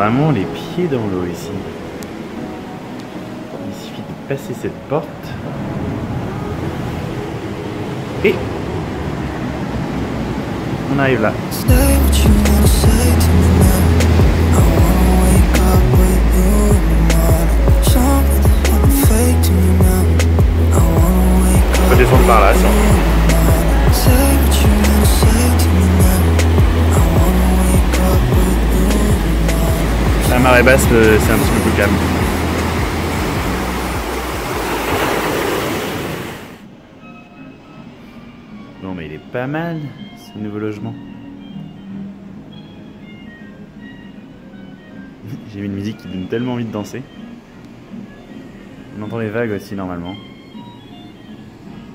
vraiment les pieds dans l'eau ici. Il suffit de passer cette porte. Et on arrive là. On va descendre par là, La marée basse, c'est un petit peu plus calme. Bon, mais il est pas mal, ce nouveau logement. J'ai une musique qui donne tellement envie de danser. On entend les vagues aussi normalement.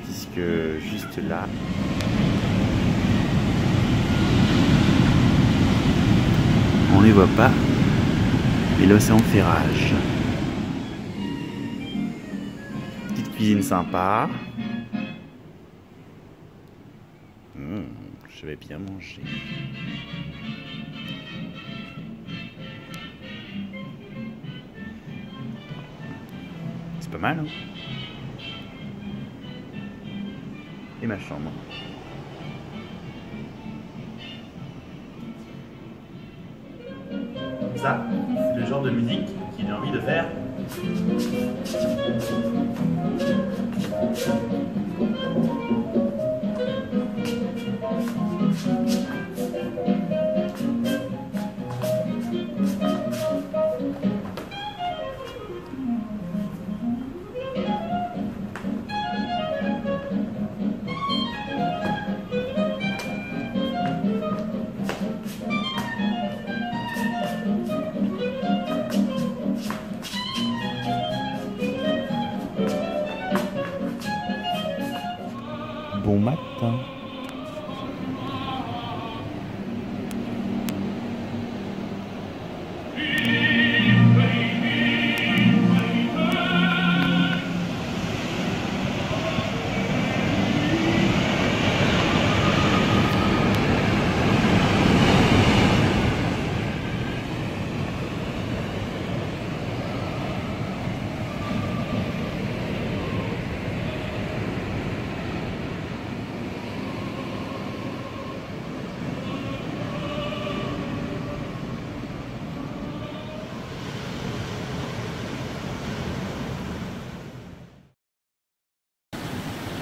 Puisque juste là, on les voit pas. Et l'océan fait rage. Petite cuisine sympa. Mmh, je vais bien manger. C'est pas mal, hein? Et ma chambre. Ça, le genre de musique qu'il a envie de faire.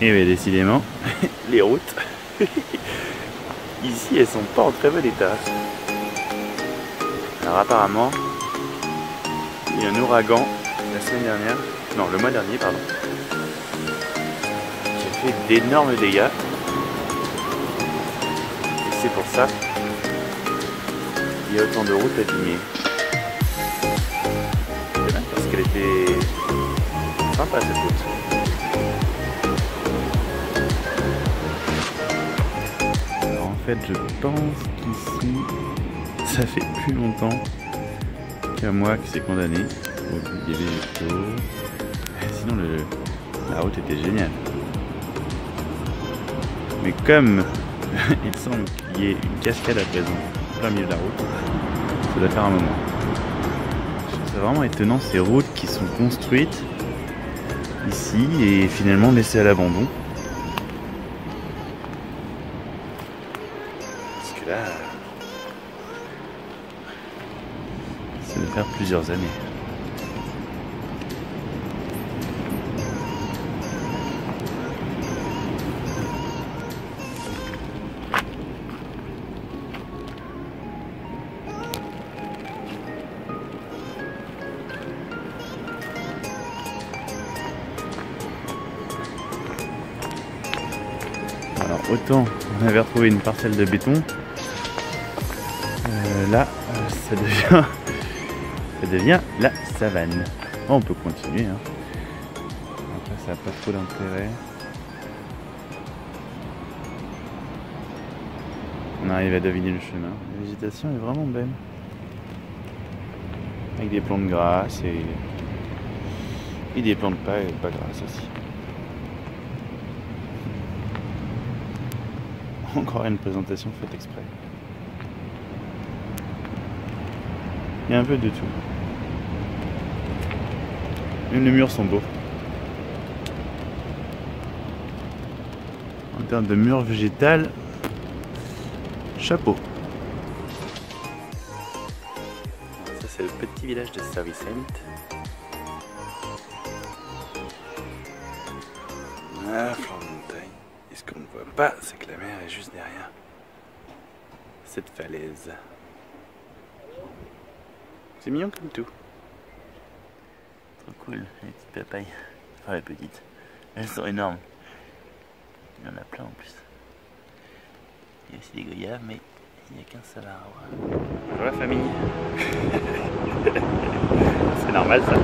Et oui, décidément, les routes, ici, elles sont pas en très bon état. Alors apparemment, il y a un ouragan la semaine dernière, non, le mois dernier, pardon, qui a fait d'énormes dégâts. Et c'est pour ça qu'il y a autant de routes abîmées. Bien parce qu'elle était sympa cette route. Fait, je pense qu'ici, ça fait plus longtemps qu'à moi qui s'est condamné végétaux. Sinon, la route était géniale. Mais comme il semble qu'il y ait une cascade à présent en plein milieu de la route, ça doit faire un moment. Ça vraiment étonnant ces routes qui sont construites ici et finalement laissées à l'abandon. Parce que là, ça faire plusieurs années. Alors autant on avait retrouvé une parcelle de béton, euh, là euh, ça devient ça devient la savane. On peut continuer. Hein. Après ça n'a pas trop d'intérêt. On arrive à deviner le chemin. La végétation est vraiment belle. Avec des plantes grasses et, et des plantes pas, pas grasses aussi. Encore une présentation faite exprès. Il y a un peu de tout. Même les murs sont beaux. En termes de murs végétales, chapeau. Ça c'est le petit village de Savicent. Ah, flanc de montagne. Et ce qu'on ne voit pas, c'est que la mer est juste derrière cette falaise. C'est mignon comme tout. Trop cool, les petites papayes. Enfin, les petites. Elles sont énormes. Il y en a plein en plus. Il y a aussi des goyaves, mais il n'y a qu'un seul arbre. Bonjour la famille? C'est normal ça.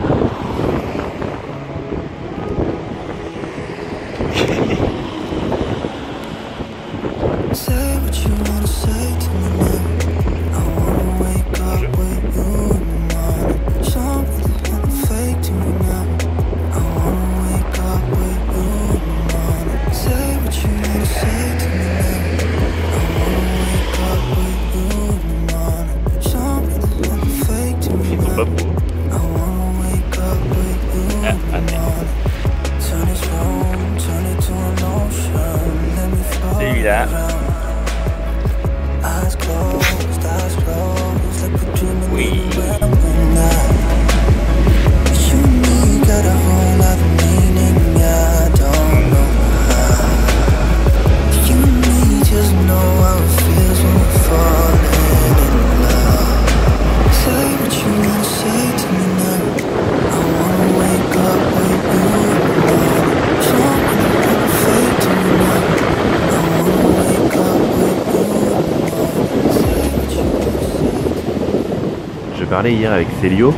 Parlais hier avec Célio,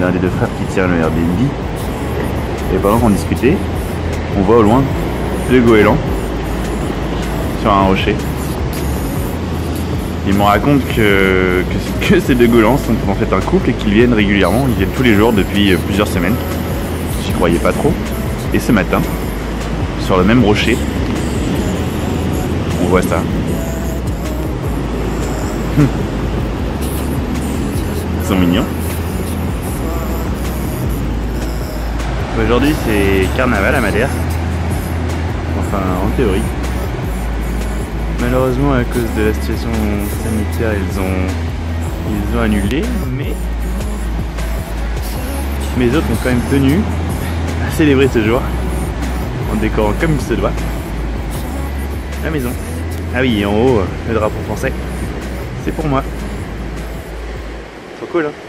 l'un des deux frères qui tient le Airbnb. Et pendant qu'on discutait, on voit au loin deux goélands sur un rocher. Ils me racontent que, que, ces deux goélands sont en fait un couple et qu'ils viennent régulièrement. Ils viennent tous les jours depuis plusieurs semaines. J'y croyais pas trop. Et ce matin, sur le même rocher, on voit ça. sont mignons. Aujourd'hui c'est carnaval à Madère. Enfin en théorie. Malheureusement à cause de la situation sanitaire ils ont ils ont annulé mais mes autres ont quand même tenu à célébrer ce jour en décorant comme il se doit la maison. Ah oui, en haut, le drapeau français. C'est pour moi. Cool